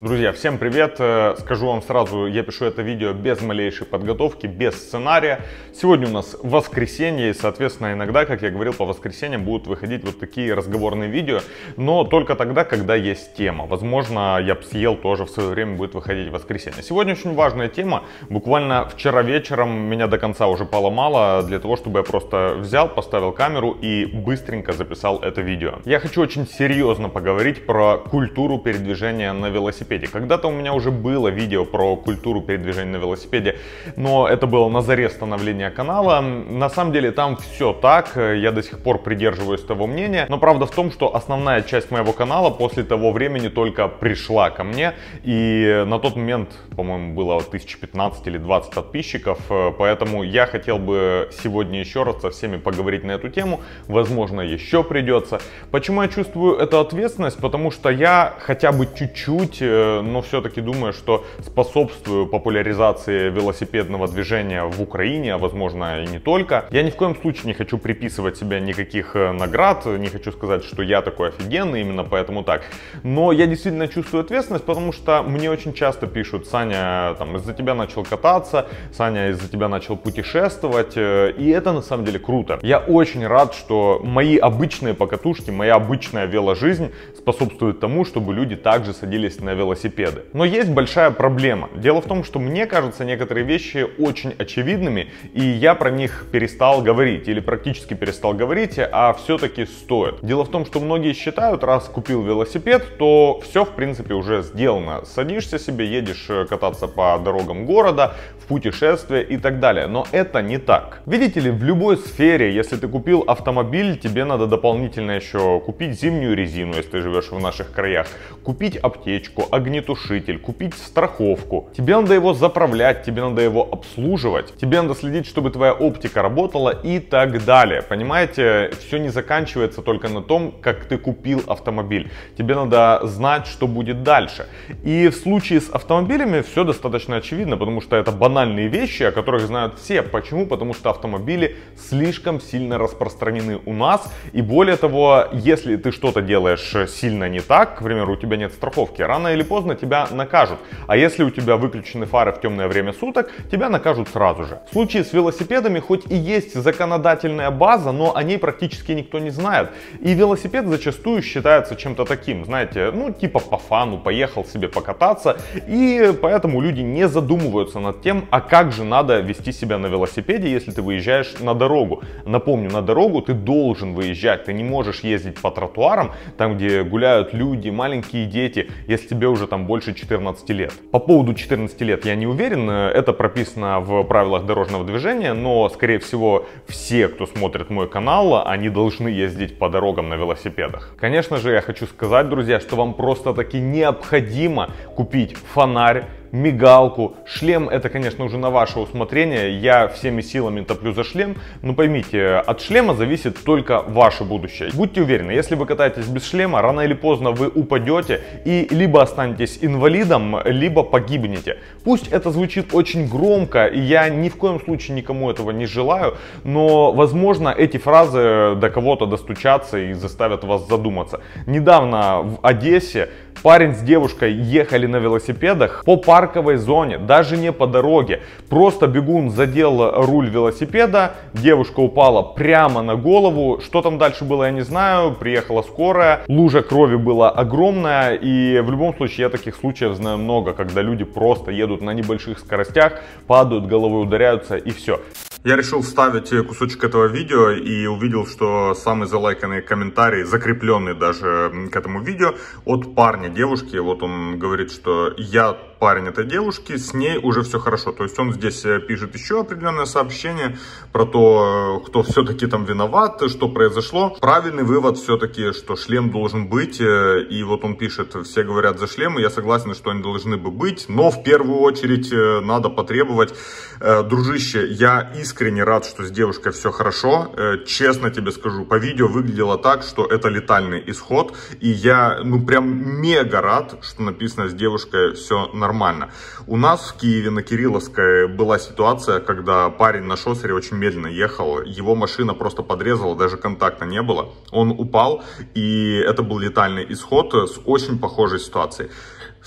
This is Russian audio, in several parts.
Друзья, всем привет! Э, скажу вам сразу, я пишу это видео без малейшей подготовки, без сценария. Сегодня у нас воскресенье, и, соответственно, иногда, как я говорил, по воскресеньям будут выходить вот такие разговорные видео, но только тогда, когда есть тема. Возможно, я съел тоже в свое время будет выходить воскресенье. Сегодня очень важная тема. Буквально вчера вечером меня до конца уже поломало для того, чтобы я просто взял, поставил камеру и быстренько записал это видео. Я хочу очень серьезно поговорить про культуру передвижения на велосипеде велосипеде. Когда-то у меня уже было видео про культуру передвижения на велосипеде, но это было на заре становления канала. На самом деле там все так, я до сих пор придерживаюсь того мнения, но правда в том, что основная часть моего канала после того времени только пришла ко мне, и на тот момент, по-моему, было 1015 или 20 подписчиков, поэтому я хотел бы сегодня еще раз со всеми поговорить на эту тему, возможно, еще придется. Почему я чувствую эту ответственность? Потому что я хотя бы чуть-чуть э, но все-таки думаю, что способствую популяризации велосипедного движения в Украине, а возможно и не только. Я ни в коем случае не хочу приписывать себе никаких э, наград, не хочу сказать, что я такой офигенный, именно поэтому так. Но я действительно чувствую ответственность, потому что мне очень часто пишут, Саня, там, из-за тебя начал кататься, Саня, из-за тебя начал путешествовать, э, и это на самом деле круто. Я очень рад, что мои обычные покатушки, моя обычная веложизнь способствует тому, чтобы люди также садились на велосипед велосипеды. Но есть большая проблема. Дело в том, что мне кажется некоторые вещи очень очевидными, и я про них перестал говорить, или практически перестал говорить, а все-таки стоит. Дело в том, что многие считают, раз купил велосипед, то все в принципе уже сделано. Садишься себе, едешь э, кататься по дорогам города, в путешествие и так далее. Но это не так. Видите ли, в любой сфере, если ты купил автомобиль, тебе надо дополнительно еще купить зимнюю резину, если ты живешь в наших краях, купить аптечку, огнетушитель, купить страховку. Тебе надо его заправлять, тебе надо его обслуживать, тебе надо следить, чтобы твоя оптика работала и так далее. Понимаете, все не заканчивается только на том, как ты купил автомобиль. Тебе надо знать, что будет дальше. И в случае с автомобилями все достаточно очевидно, потому что это банальные вещи, о которых знают все. Почему? Потому что автомобили слишком сильно распространены у нас. И более того, если ты что-то делаешь сильно не так, к примеру, у тебя нет страховки, рано или поздно тебя накажут. А если у тебя выключены фары в темное время суток, тебя накажут сразу же. В случае с велосипедами хоть и есть законодательная база, но о ней практически никто не знает. И велосипед зачастую считается чем-то таким, знаете, ну типа по фану, поехал себе покататься. И поэтому люди не задумываются над тем, а как же надо вести себя на велосипеде, если ты выезжаешь на дорогу. Напомню, на дорогу ты должен выезжать, ты не можешь ездить по тротуарам, там где гуляют люди, маленькие дети, если тебе уже уже там больше 14 лет. По поводу 14 лет я не уверен, это прописано в правилах дорожного движения, но скорее всего все, кто смотрит мой канал, они должны ездить по дорогам на велосипедах. Конечно же, я хочу сказать, друзья, что вам просто таки необходимо купить фонарь, мигалку. Шлем это, конечно, уже на ваше усмотрение. Я всеми силами топлю за шлем. Но поймите, от шлема зависит только ваше будущее. Будьте уверены, если вы катаетесь без шлема, рано или поздно вы упадете и либо останетесь инвалидом, либо погибнете. Пусть это звучит очень громко, и я ни в коем случае никому этого не желаю, но, возможно, эти фразы до кого-то достучатся и заставят вас задуматься. Недавно в Одессе Парень с девушкой ехали на велосипедах по парковой зоне, даже не по дороге. Просто бегун задел руль велосипеда, девушка упала прямо на голову. Что там дальше было, я не знаю. Приехала скорая, лужа крови была огромная. И в любом случае я таких случаев знаю много, когда люди просто едут на небольших скоростях, падают, головой ударяются и все. Я решил вставить кусочек этого видео и увидел, что самый залайканный комментарий, закрепленный даже к этому видео, от парня, девушки. Вот он говорит, что я парень этой девушки, с ней уже все хорошо. То есть он здесь э, пишет еще определенное сообщение про то, э, кто все-таки там виноват, что произошло. Правильный вывод все-таки, что шлем должен быть. Э, и вот он пишет, все говорят за шлемы, я согласен, что они должны бы быть, но в первую очередь надо потребовать. Дружище, я искренне рад, что с девушкой все хорошо. Честно тебе скажу, по видео выглядело так, что это летальный исход. И я, ну прям мега рад, что написано с девушкой все нормально нормально. У нас в Киеве на Кирилловской была ситуация, когда парень на шоссере очень медленно ехал, его машина просто подрезала, даже контакта не было. Он упал, и это был летальный исход с очень похожей ситуацией.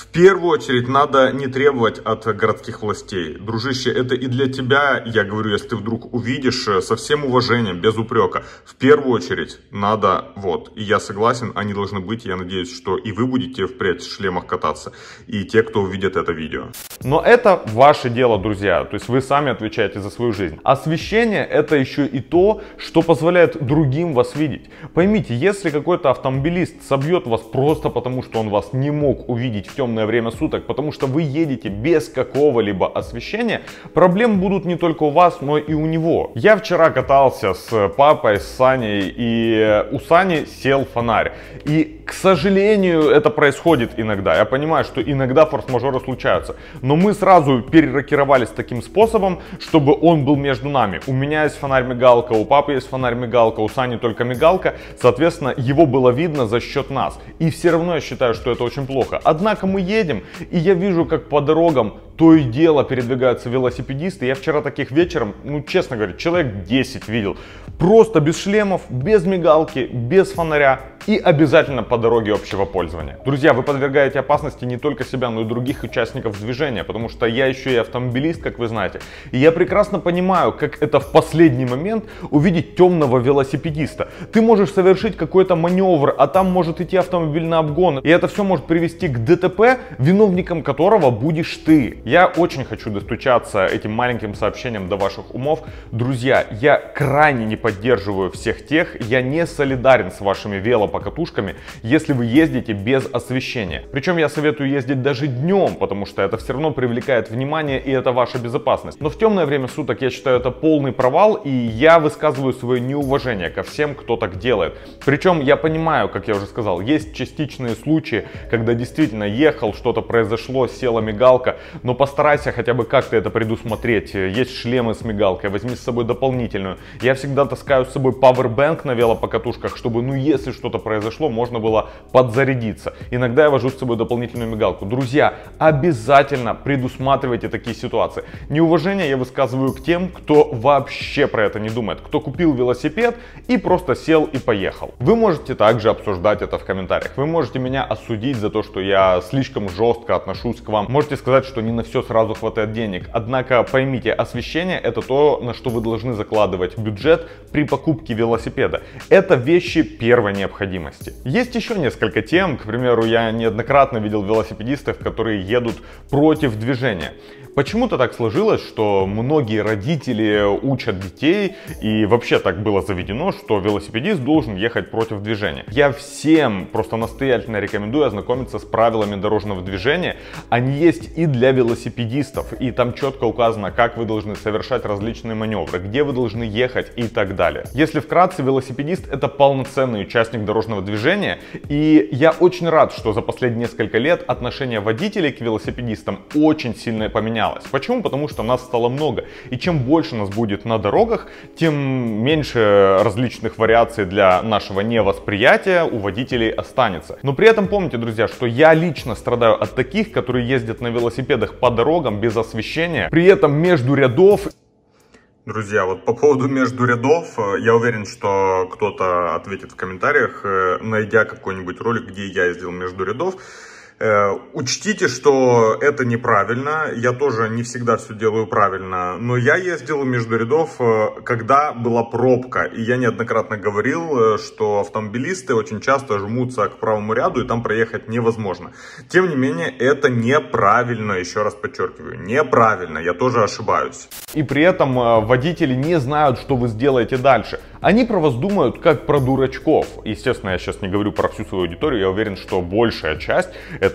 В первую очередь надо не требовать от городских властей. Дружище, это и для тебя, я говорю, если ты вдруг увидишь, э, со всем уважением, без упрека. В первую очередь надо, вот, и я согласен, они должны быть, я надеюсь, что и вы будете впредь в шлемах кататься, и те, кто увидит это видео. Но это ваше дело, друзья, то есть вы сами отвечаете за свою жизнь. Освещение это еще и то, что позволяет другим вас видеть. Поймите, если какой-то автомобилист собьет вас просто потому, что он вас не мог увидеть в темное время суток, потому что вы едете без какого-либо освещения, проблемы будут не только у вас, но и у него. Я вчера катался с папой, с Саней, и у Сани сел фонарь. И, к сожалению, это происходит иногда. Я понимаю, что иногда форс-мажоры случаются. Но мы сразу перерокировались таким способом, чтобы он был между нами. У меня есть фонарь-мигалка, у папы есть фонарь-мигалка, у Сани только мигалка. Соответственно, его было видно за счет нас. И все равно я считаю, что это очень плохо. Однако мы едем, и я вижу, как по дорогам то и дело передвигаются велосипедисты. Я вчера таких вечером, ну честно говоря, человек 10 видел. Просто без шлемов, без мигалки, без фонаря и обязательно по дороге общего пользования. Друзья, вы подвергаете опасности не только себя, но и других участников движения, потому что я еще и автомобилист, как вы знаете. И я прекрасно понимаю, как это в последний момент увидеть темного велосипедиста. Ты можешь совершить какой-то маневр, а там может идти автомобильный обгон. И это все может привести к ДТП, виновником которого будешь ты. Я очень хочу достучаться этим маленьким сообщением до ваших умов. Друзья, я крайне не поддерживаю всех тех, я не солидарен с вашими велопокатушками, если вы ездите без освещения. Причем я советую ездить даже днем, потому что это все равно привлекает внимание и это ваша безопасность. Но в темное время суток я считаю это полный провал и я высказываю свое неуважение ко всем, кто так делает. Причем я понимаю, как я уже сказал, есть частичные случаи, когда действительно ехал, что-то произошло, села мигалка, но постарайся хотя бы как-то это предусмотреть. Есть шлемы с мигалкой, возьми с собой дополнительную. Я всегда таскаю с собой пауэрбэнк на велопокатушках, чтобы, ну, если что-то произошло, можно было подзарядиться. Иногда я вожу с собой дополнительную мигалку. Друзья, обязательно предусматривайте такие ситуации. Неуважение я высказываю к тем, кто вообще про это не думает, кто купил велосипед и просто сел и поехал. Вы можете также обсуждать это в комментариях. Вы можете меня осудить за то, что я слишком жестко отношусь к вам. Можете сказать, что не на все сразу хватает денег. Однако поймите, освещение это то, на что вы должны закладывать бюджет при покупке велосипеда. Это вещи первой необходимости. Есть еще несколько тем. К примеру, я неоднократно видел велосипедистов, которые едут против движения. Почему-то так сложилось, что многие родители учат детей, и вообще так было заведено, что велосипедист должен ехать против движения. Я всем просто настоятельно рекомендую ознакомиться с правилами дорожного движения. Они есть и для велосипедистов, и там четко указано, как вы должны совершать различные маневры, где вы должны ехать и так далее. Если вкратце, велосипедист это полноценный участник дорожного движения, и я очень рад, что за последние несколько лет отношение водителей к велосипедистам очень сильно поменялось поменялось. Почему? Потому что нас стало много. И чем больше нас будет на дорогах, тем меньше различных вариаций для нашего невосприятия у водителей останется. Но при этом помните, друзья, что я лично страдаю от таких, которые ездят на велосипедах по дорогам без освещения. При этом между рядов Друзья, вот по поводу между рядов, э, я уверен, что кто-то ответит в комментариях, э, найдя какой-нибудь ролик, где я ездил между рядов. Э, учтите, что это неправильно. Я тоже не всегда все делаю правильно. Но я ездил между рядов, э, когда была пробка. И я неоднократно говорил, э, что автомобилисты очень часто жмутся к правому ряду, и там проехать невозможно. Тем не менее, это неправильно, еще раз подчеркиваю, неправильно. Я тоже ошибаюсь. И при этом водители не знают, что вы сделаете дальше. Они про вас думают как про дурачков. Естественно, я сейчас не говорю про всю свою аудиторию, я уверен, что большая часть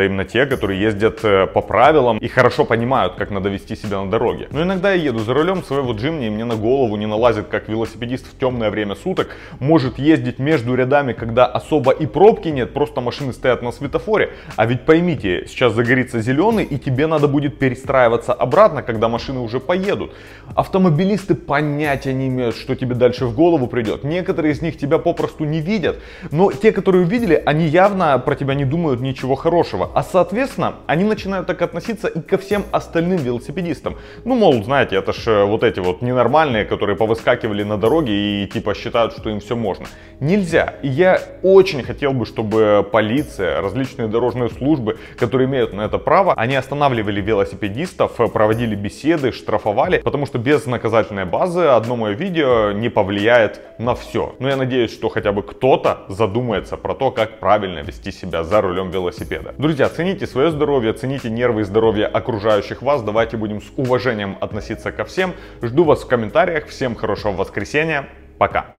именно те, которые ездят э, по правилам и хорошо понимают, как надо вести себя на дороге. Но иногда я еду за рулем своего джимни, и мне на голову не налазит, как велосипедист в темное время суток может ездить между рядами, когда особо и пробки нет, просто машины стоят на светофоре. А ведь поймите, сейчас загорится зеленый, и тебе надо будет перестраиваться обратно, когда машины уже поедут. Автомобилисты понятия не имеют, что тебе дальше в голову придет. Некоторые из них тебя попросту не видят, но те, которые увидели, они явно про тебя не думают ничего хорошего. Хорошего. А соответственно, они начинают так относиться и ко всем остальным велосипедистам. Ну, мол, знаете, это ж э, вот эти вот ненормальные, которые повыскакивали на дороге и типа считают, что им все можно. Нельзя. И я очень хотел бы, чтобы полиция, различные дорожные службы, которые имеют на это право, они останавливали велосипедистов, проводили беседы, штрафовали, потому что без наказательной базы одно мое видео не повлияет на все. Но я надеюсь, что хотя бы кто-то задумается про то, как правильно вести себя за рулем велосипеда. Друзья, цените свое здоровье, цените нервы и здоровье окружающих вас. Давайте будем с уважением относиться ко всем. Жду вас в комментариях. Всем хорошего воскресенья. Пока.